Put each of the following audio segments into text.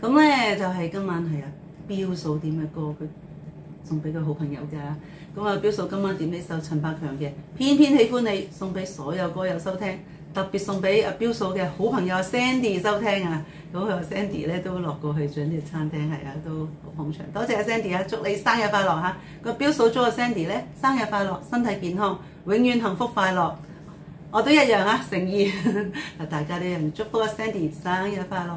咁咧就係今晚係啊標嫂點嘅歌，佢送俾佢好朋友㗎。咁啊標嫂今晚點呢首陳百強嘅《偏偏喜歡你》，送俾所有歌友收聽，特別送俾阿標嫂嘅好朋友 Sandy 收聽啊！咁佢話 Sandy 咧都落過去咗呢個餐廳，係啊都好捧場。多謝阿 Sandy 啊，祝你生日快樂嚇！個標嫂祝阿 Sandy 咧生日快樂，身體健康，永遠幸福快樂。我都一樣啊，誠意啊，大家都一樣祝福阿 Sandy 生日快樂，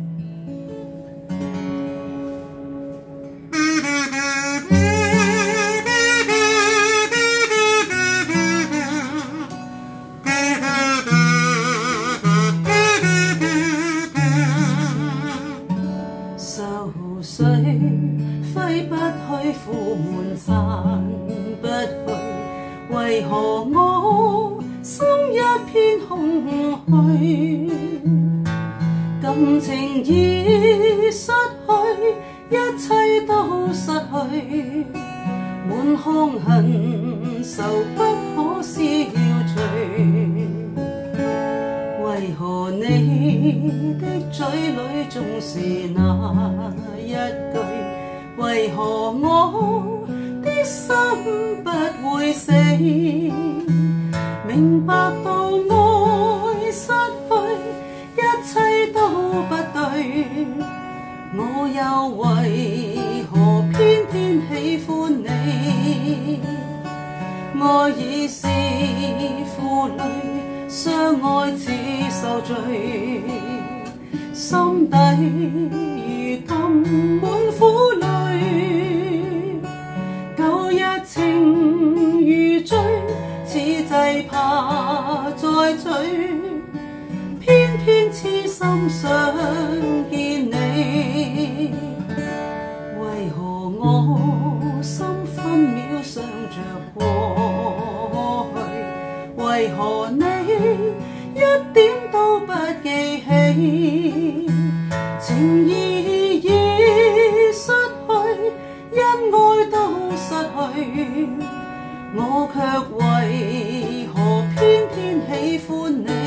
为何我心一片空虚？感情已失去，一切都失去，满腔恨愁不可消除。为何你的嘴里总是那一句？为何我的 心不会死？明白到爱失去，一切都不对，我又为何偏偏喜欢你？爱已是负累。相爱似受罪，心底如今满苦 此际怕再追，偏偏痴心想見你。為何我心分秒想着過去？為何你？一點都不記起，情意已失去，恩愛都失去，我却为何偏偏喜欢你？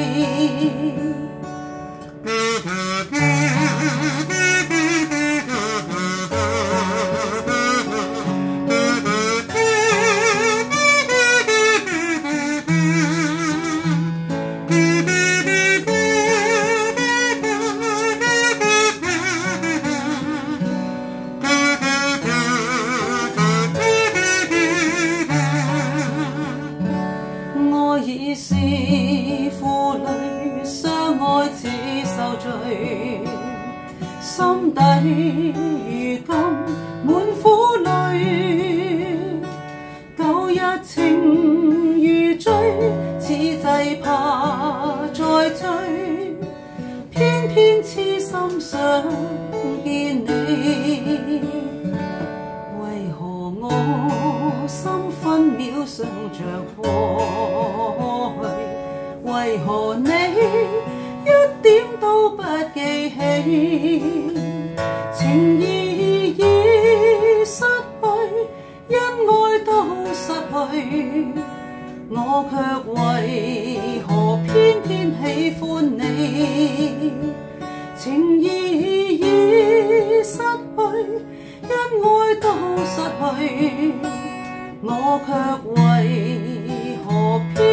負累，相愛似受罪，心底如今滿苦淚。舊日情如醉，此際怕再追，偏偏痴心想見你。為何我心分秒想着過去？为何你一点都不记起？情意已失去，因爱都失去，我却为何偏偏喜欢你？情意已失去。因爱都失去，我却为何偏偏